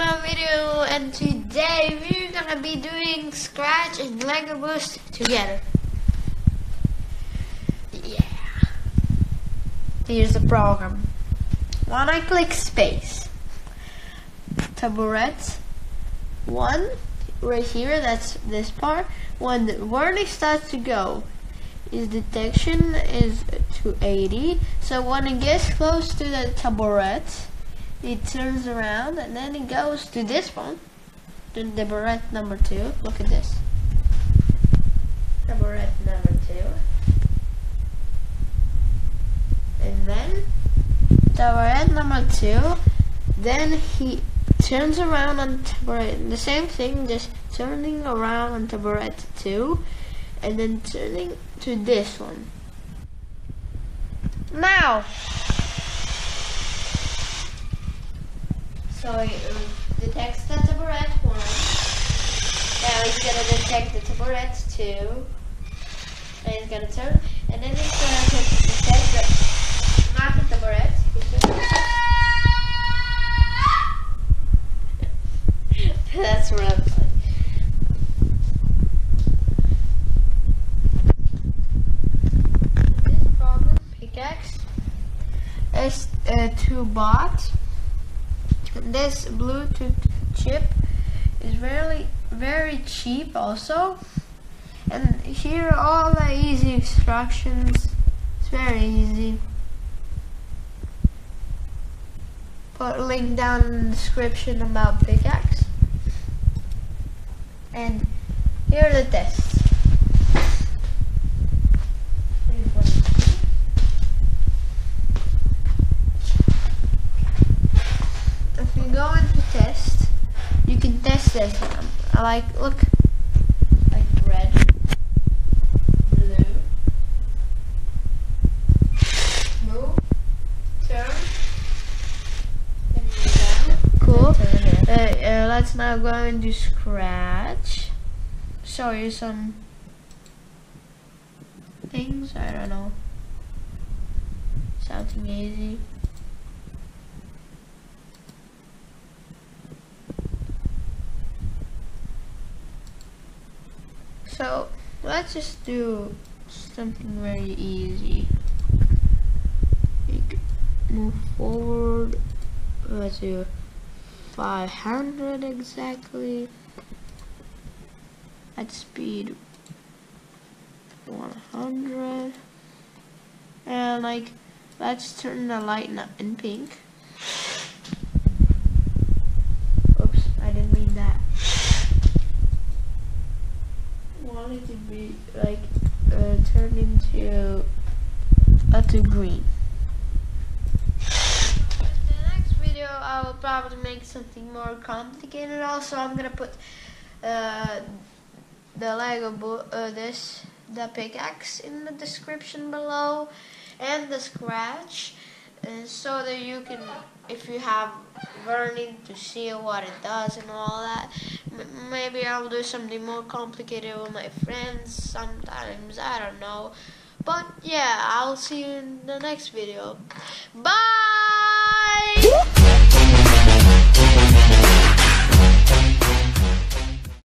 another video and today we're gonna be doing Scratch and Lego Boost together. Yeah. Here's the program. When I click space, taburet, one right here, that's this part, when the warning starts to go, is detection is to 80. So when it gets close to the taburet, it turns around and then it goes to this one, to the taburet number two. Look at this. Taburet number two. And then taburet number two. Then he turns around on. The same thing, just turning around on taburet two and then turning to this one. Now, so it detects the taburet one. Now he's gonna detect the taburet two, and he's gonna turn, and then he's gonna detect the not the taburet. That's problem Picaxe is uh, to bot. This Bluetooth chip is very very cheap also. And here are all the easy instructions. It's very easy. Put a link down in the description about Picaxe. And here are the tests. If you go into test, you can test this. I like look like red, blue, move, turn, and move down. Cool. Uh, uh, let's now go into Scratch. Show you some things. I don't know. Something easy. So let's just do something very easy. Can move forward. Let's do 500 exactly at speed 100 and like let's turn the light in pink oops I didn't mean that want it to be like uh, turned into to green video, I will probably make something more complicated. Also, I'm gonna put uh, the Lego uh, this the Picaxe in the description below and the scratch, uh, so that you can, if you have learning to see what it does and all that. Maybe I'll do something more complicated with my friends sometimes. I don't know. But yeah, I'll see you in the next video. Bye!